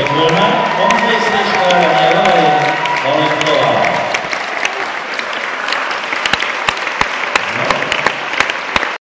Yapılırına 15 yaşlarına